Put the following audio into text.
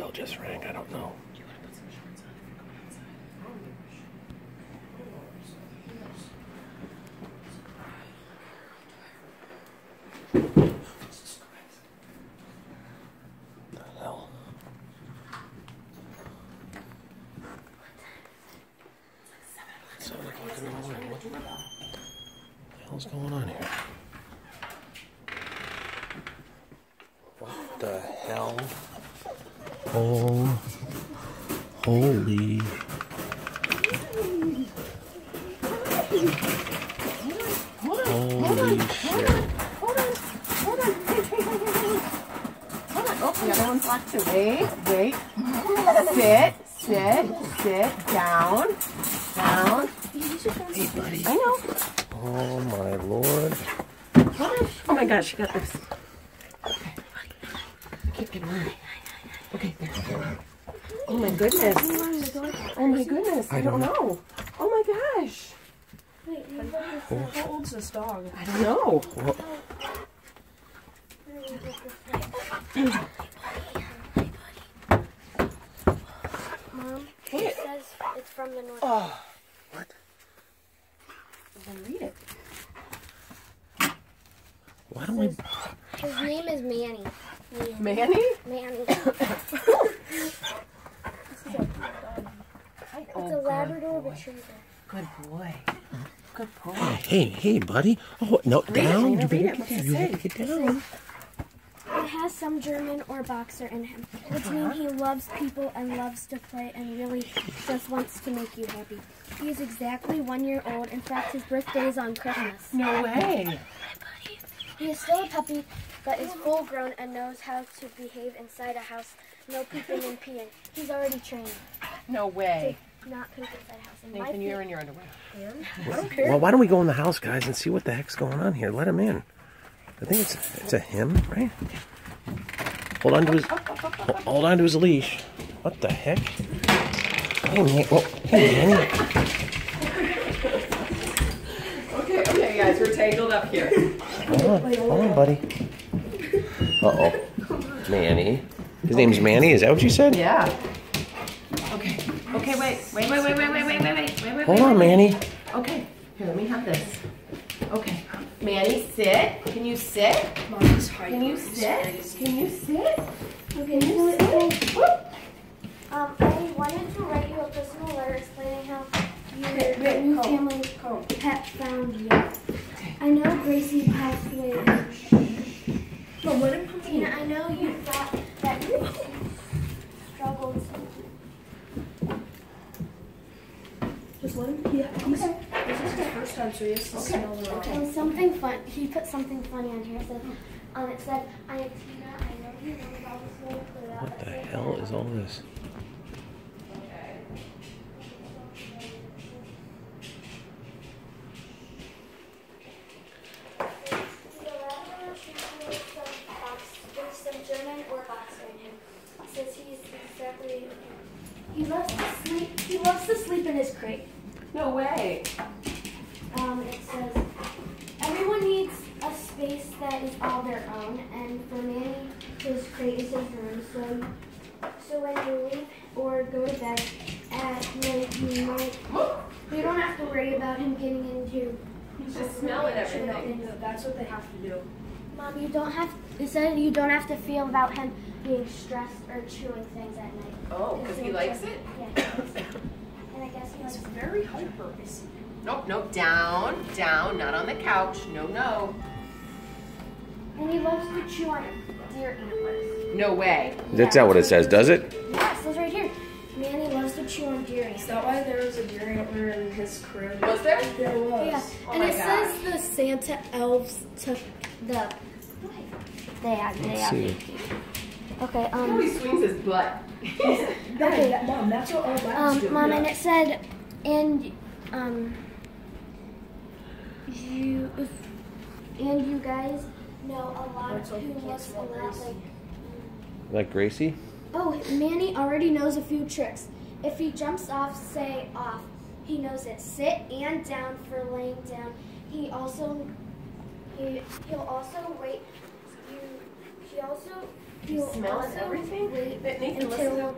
doorbell just rang. I don't know. The hell? The the hell's going on here? What the hell? Oh, holy. Holy shit. Hold on. Hold on. Hey, hey, hey, hey, hey. Hold on. Oh, the other one's locked too. Wait, wait. Sit, sit, sit. Down, down. Hey, buddy. I know. Oh, my lord. Oh my gosh, you got this. Okay. Keep it moving. Okay, there. Oh my goodness. Oh my goodness. I, I don't don't know. Oh my gosh. Oh. How old's this dog? I don't know. What? Mom, Hey. it says it's from the North. Oh, What? then read it. Why don't we? His name is Manny. Manny? Manny. Oh, It's a Labrador oh, boy. Retriever. Good boy. Good boy. Hey, hey, buddy. Oh, no, Read it, down. Lena, You read it. What's get, it you have get down. It has some German or boxer in him, which means he loves people and loves to play and really just wants to make you happy. He is exactly one year old. In fact, his birthday is on Christmas. No way. He is still a puppy, but is full grown and knows how to behave inside a house. No pooping and peeing. He's already trained No way. to not poop inside a house. And Nathan, you're in your underwear. I don't care. Well, why don't we go in the house, guys, and see what the heck's going on here? Let him in. I think it's it's a him, right? Hold on to his hold on to his leash. What the heck? Hey, man. Well, hey, Manny. Okay, okay, guys, we're tangled up here. Hold on, hold on, buddy. Uh oh, Manny. His name's Manny. Is that what you said? Yeah. Okay. Okay, wait. Wait, wait, wait, wait, wait, wait, wait, wait, wait, wait. Hold wait, on, wait. Manny. Okay. Here, let me have this. Okay. Manny, sit. Can you sit? Mom's Can you sit? Can you sit? Okay, so it says, um, I wanted to write you a personal letter explaining how Okay, your wait, new Cole, family Cole. pet found you. I know Gracie passed away. Mom, let him come Tina, I know you thought that you struggled. Just let him. Yeah, he's, this is his first time, so he has to smell the rock. And something fun. He put something funny on here. It said, um, it said, I am Tina. I know you know about this really clear out. What the hell is all this? There's some German or boxer in says he's exactly. He loves to sleep. He loves to sleep in his crate. No way. Um, it says everyone needs a space that is all their own, and for Manny, his crate is his room. So, so when you leave or go to bed at night, you might you don't have to worry about him getting into. He's just smelling Chewing everything. things. That's what they have to do. Mom, you don't have. It said you don't have to feel about him being stressed or chewing things at night. Oh, because he likes it? Yeah. it. And It's very hyper. It's, Nope, nope. Down, down. Not on the couch. No, no. And he loves to chew on deer antlers. No way. That's not what it says, does it? Yeah, it says right here. Manny loves to chew on deer is that why there was a deer antler in his crib? Was there? There was. Yeah, Oh and my it gosh. says the Santa elves took the. They have. They Let's have. see. Okay. Look how Um. he swings his butt. Okay. That, Mom, that's what all labs do. Um, Mom, yeah. and it said, and um, you if, and you guys know a lot Let's who you can't looks a lot like. Like Gracie? Oh, Manny already knows a few tricks. If he jumps off, say off. He knows it. Sit and down for laying down. He also he he'll also wait you. He also you smell and everything? wait Nathan, listen